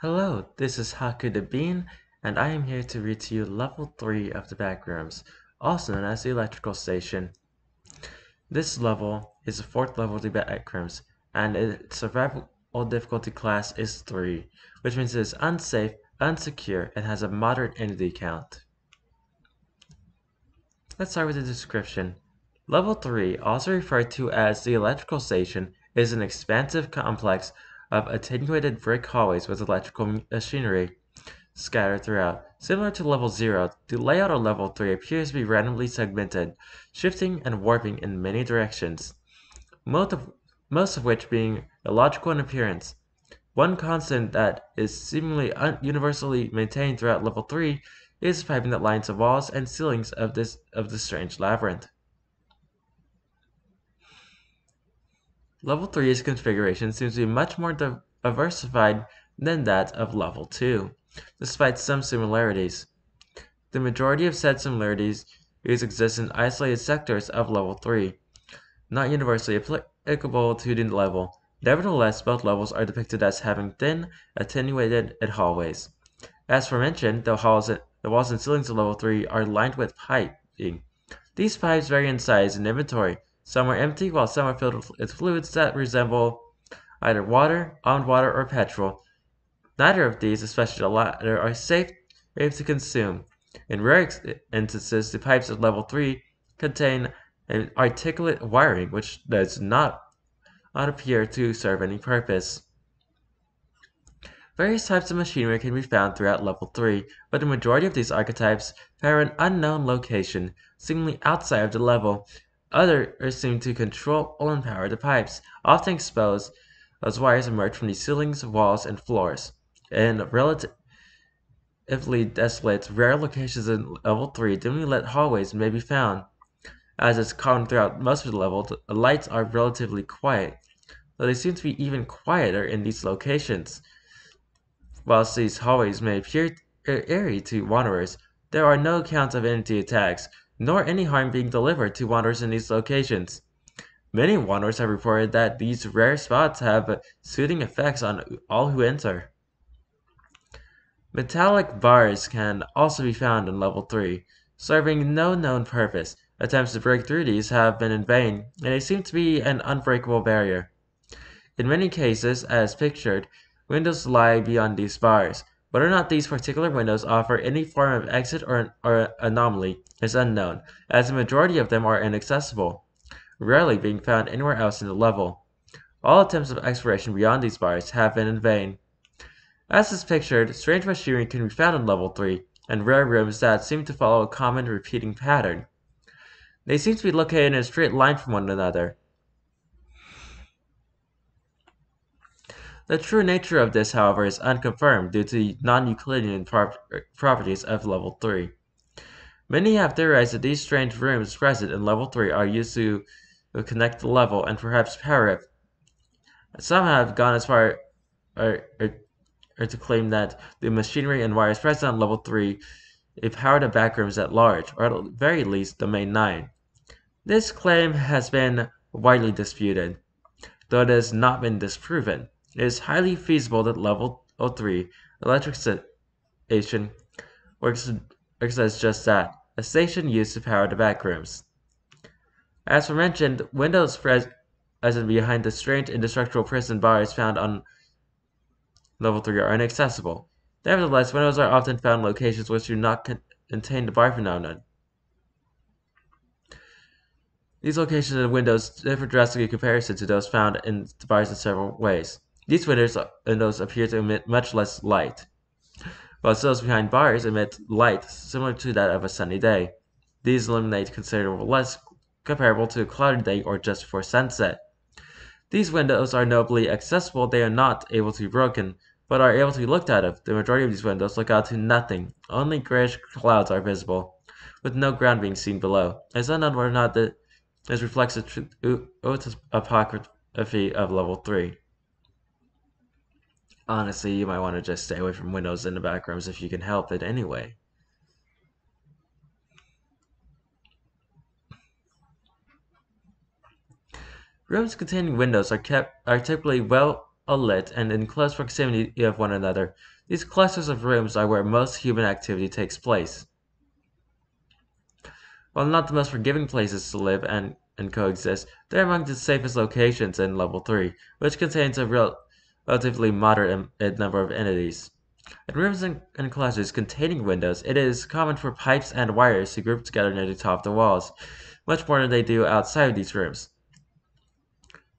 Hello, this is Haku the Bean, and I am here to read to you Level 3 of the Backrooms, also known as the Electrical Station. This level is the fourth level of the Backrooms, and its survival difficulty class is 3, which means it is unsafe, unsecure, and has a moderate entity count. Let's start with the description. Level 3, also referred to as the Electrical Station, is an expansive complex of attenuated brick hallways with electrical uh, machinery scattered throughout. Similar to level 0, the layout of level 3 appears to be randomly segmented, shifting and warping in many directions, most of, most of which being illogical in appearance. One constant that is seemingly universally maintained throughout level 3 is the piping that lines the walls and ceilings of this of the strange labyrinth. Level 3's configuration seems to be much more diversified than that of Level 2, despite some similarities. The majority of said similarities exist in isolated sectors of Level 3, not universally applicable to the level. Nevertheless, both levels are depicted as having thin, attenuated hallways. As mentioned, the, halls, the walls and ceilings of Level 3 are lined with piping. These pipes vary in size and inventory, some are empty, while some are filled with fluids that resemble either water, almond water, or petrol. Neither of these, especially the latter, are safe to consume. In rare instances, the pipes of level 3 contain an articulate wiring which does not appear to serve any purpose. Various types of machinery can be found throughout level 3, but the majority of these archetypes have an unknown location, seemingly outside of the level, Others seem to control or empower the pipes, often exposed as wires emerge from the ceilings, walls, and floors. In relatively desolate, rare locations in level 3, dimly lit hallways may be found. As is common throughout most of the level, the lights are relatively quiet, though they seem to be even quieter in these locations. Whilst these hallways may appear eerie to wanderers, there are no accounts of entity attacks, nor any harm being delivered to wanderers in these locations. Many wanderers have reported that these rare spots have soothing effects on all who enter. Metallic bars can also be found in level 3, serving no known purpose. Attempts to break through these have been in vain, and they seem to be an unbreakable barrier. In many cases, as pictured, windows lie beyond these bars, whether or not these particular windows offer any form of exit or, or anomaly is unknown, as the majority of them are inaccessible, rarely being found anywhere else in the level. All attempts of exploration beyond these bars have been in vain. As is pictured, strange machinery can be found in level 3, and rare rooms that seem to follow a common repeating pattern. They seem to be located in a straight line from one another, The true nature of this, however, is unconfirmed due to the non-Euclidean prop properties of level 3. Many have theorized that these strange rooms present in level 3 are used to connect the level and perhaps power it. Some have gone as far or, or, or to claim that the machinery and wires present on level 3 power the backrooms at large, or at very least the main 9. This claim has been widely disputed, though it has not been disproven. It is highly feasible that level 03 electric station works, works as just that, a station used to power the backrooms. As mentioned, windows present behind the strange indestructible prison bars found on level 3 are inaccessible. Nevertheless, windows are often found in locations which do not contain the bar phenomenon. These locations and windows differ drastically in comparison to those found in the bars in several ways. These windows, uh, windows appear to emit much less light, while those behind bars emit light similar to that of a sunny day. These illuminate considerably less comparable to a cloudy day or just before sunset. These windows are nobly accessible, they are not able to be broken, but are able to be looked out of. The majority of these windows look out to nothing, only grayish clouds are visible, with no ground being seen below. It is unknown whether or not this reflects the topography of level 3. Honestly, you might want to just stay away from windows in the back rooms if you can help it anyway. Rooms containing windows are kept are typically well lit and in close proximity of one another. These clusters of rooms are where most human activity takes place. While not the most forgiving places to live and, and coexist, they're among the safest locations in Level 3, which contains a real, relatively moderate number of entities. In rooms and, and clusters containing windows, it is common for pipes and wires to group together near the top of the walls, much more than they do outside of these rooms.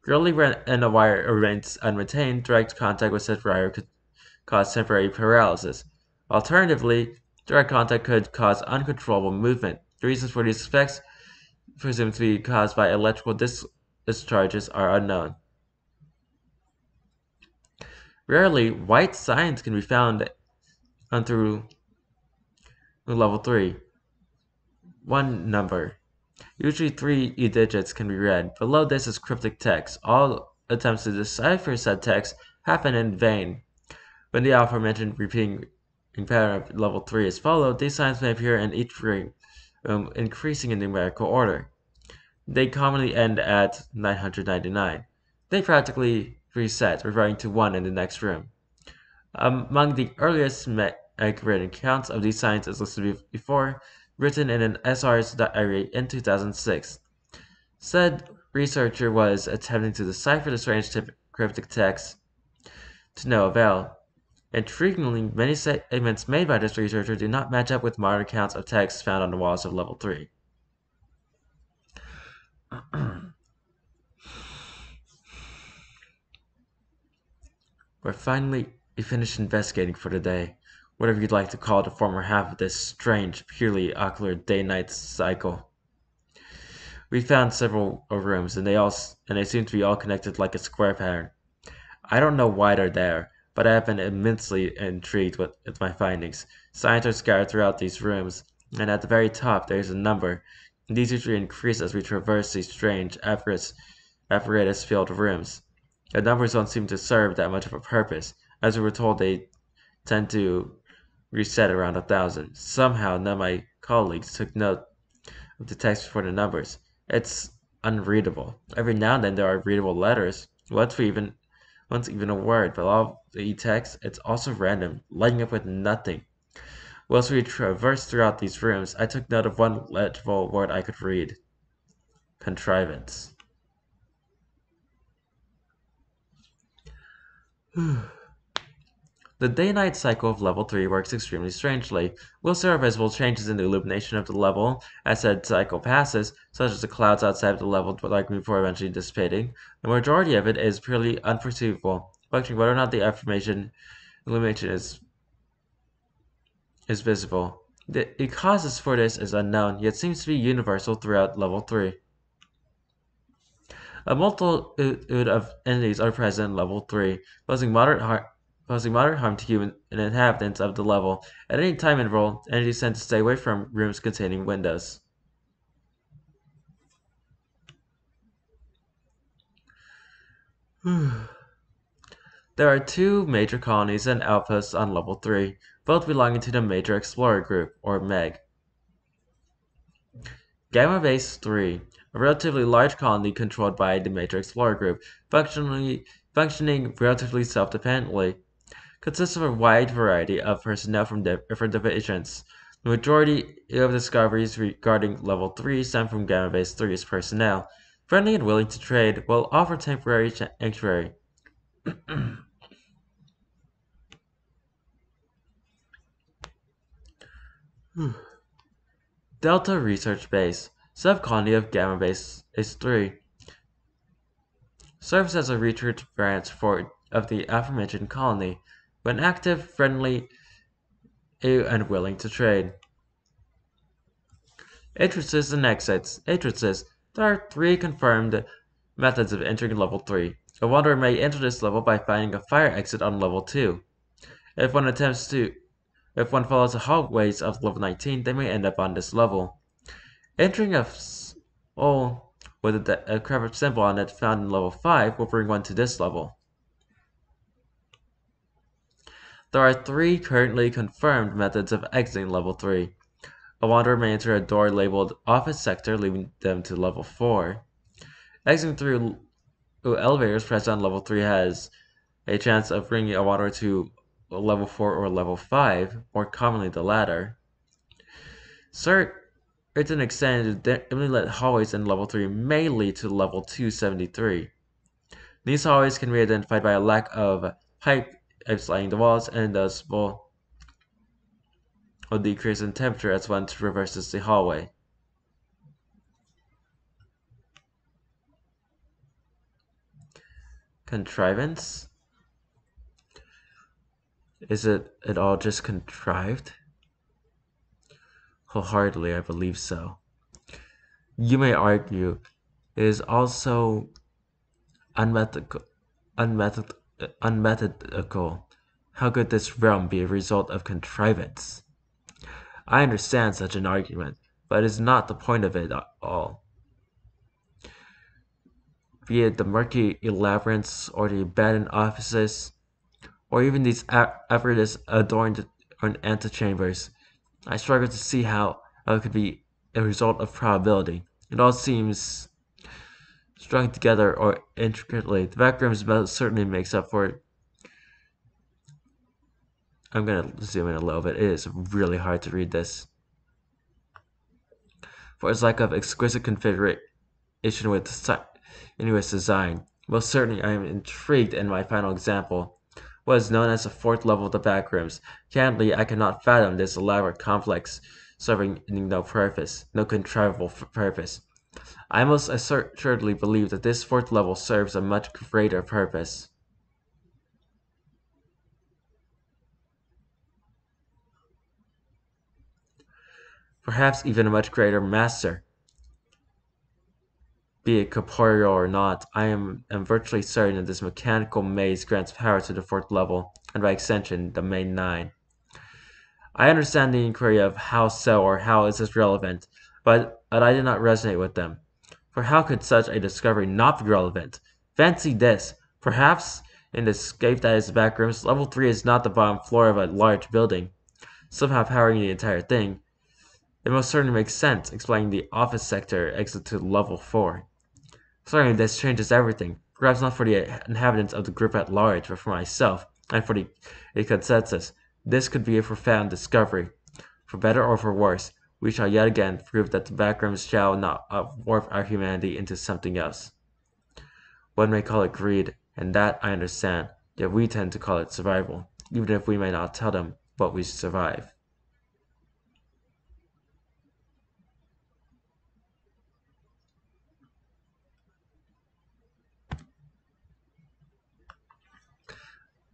Early and a wire remains unretained, direct contact with such wire could cause temporary paralysis. Alternatively, direct contact could cause uncontrollable movement. The reasons for these effects, presumed to be caused by electrical dis discharges, are unknown. Rarely, white signs can be found on through level 3. One number. Usually three e digits can be read. Below this is cryptic text. All attempts to decipher said text happen in vain. When the aforementioned repeating pattern of level 3 is followed, these signs may appear in each ring um, increasing in numerical order. They commonly end at 999. They practically reset, referring to 1 in the next room. Um, among the earliest accurate accounts of these signs is listed before, written in an SR's diary in 2006. Said researcher was attempting to decipher the strange cryptic text to no avail. Intriguingly, many statements made by this researcher do not match up with modern accounts of texts found on the walls of Level 3. We're finally finished investigating for the day, whatever you'd like to call the former half of this strange, purely ocular day-night cycle. We found several rooms, and they all and they seem to be all connected like a square pattern. I don't know why they're there, but I have been immensely intrigued with, with my findings. Signs are scattered throughout these rooms, and at the very top there is a number. These usually increase as we traverse these strange apparatus-filled rooms. The numbers don't seem to serve that much of a purpose. As we were told, they tend to reset around a thousand. Somehow, none of my colleagues took note of the text before the numbers. It's unreadable. Every now and then there are readable letters. Once even once even a word, but all the text, it's also random, lighting up with nothing. Whilst we traversed throughout these rooms, I took note of one legible word I could read. Contrivance. The day-night cycle of level 3 works extremely strangely. Whilst there are visible changes in the illumination of the level as said cycle passes, such as the clouds outside of the level darkening before eventually dissipating, the majority of it is purely unperceivable, questioning whether or not the affirmation illumination is is visible. The, the causes for this is unknown, yet seems to be universal throughout level 3. A multitude of entities are present in level 3, posing moderate causing moderate harm to human inhabitants of the level. At any time interval, entities tend to stay away from rooms containing windows. there are two major colonies and outposts on level 3, both belonging to the Major Explorer Group, or MEG. Gamma Base 3, a relatively large colony controlled by the Major Explorer Group, functionally, functioning relatively self-dependently consists of a wide variety of personnel from different divisions. The majority of discoveries regarding Level 3 stem from Gamma Base 3's personnel, friendly and willing to trade, will offer temporary sanctuary. Hmm. Delta Research Base, subcolony of Gamma Base is 3, serves as a research branch for of the aforementioned colony when active, friendly, and willing to trade. Entrances and exits. Entrances. There are three confirmed methods of entering level 3. A wanderer may enter this level by finding a fire exit on level 2. If one attempts to if one follows the hallways of level 19, they may end up on this level. Entering a hole oh, with a, a craft symbol on it found in level 5 will bring one to this level. There are three currently confirmed methods of exiting level 3. A wanderer may enter a door labeled Office Sector, leading them to level 4. Exiting through elevators present on level 3 has a chance of bringing a water to level 4 or level 5, more commonly the latter. Certain extended dimly lit hallways in level 3 may lead to level 273. These hallways can be identified by a lack of pipe lining the walls and will, will decrease in temperature as one traverses the hallway. Contrivance? Is it at all just contrived? Wholeheartedly, I believe so. You may argue it is also unmethodical, unmethod, unmethodical. How could this realm be a result of contrivance? I understand such an argument, but it is not the point of it at all. Be it the murky labyrinths or the abandoned offices, or even these effortless adorned antechambers. I struggle to see how it could be a result of probability. It all seems strung together or intricately. The background most certainly makes up for it. I'm going to zoom in a little bit. It is really hard to read this. For its lack of exquisite configuration with anyways design. Most certainly I am intrigued in my final example what is known as the fourth level of the backrooms. Candidly, I cannot fathom this elaborate complex serving no purpose, no contrivable purpose. I most assuredly believe that this fourth level serves a much greater purpose. Perhaps even a much greater master be it corporeal or not, I am, am virtually certain that this mechanical maze grants power to the fourth level, and by extension, the main nine. I understand the inquiry of how so or how is this relevant, but, but I did not resonate with them. For how could such a discovery not be relevant? Fancy this. Perhaps in the escape that is backrooms, level 3 is not the bottom floor of a large building, somehow powering the entire thing. It most certainly makes sense, explaining the office sector exit to level 4. Certainly this changes everything, perhaps not for the inhabitants of the group at large, but for myself, and for the consensus. This could be a profound discovery. For better or for worse, we shall yet again prove that the backrooms shall not warp our humanity into something else. One may call it greed, and that I understand, yet we tend to call it survival, even if we may not tell them what we survive.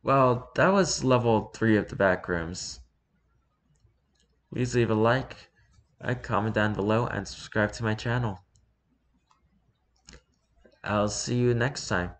Well, that was level 3 of the backrooms. Please leave a like, a comment down below, and subscribe to my channel. I'll see you next time.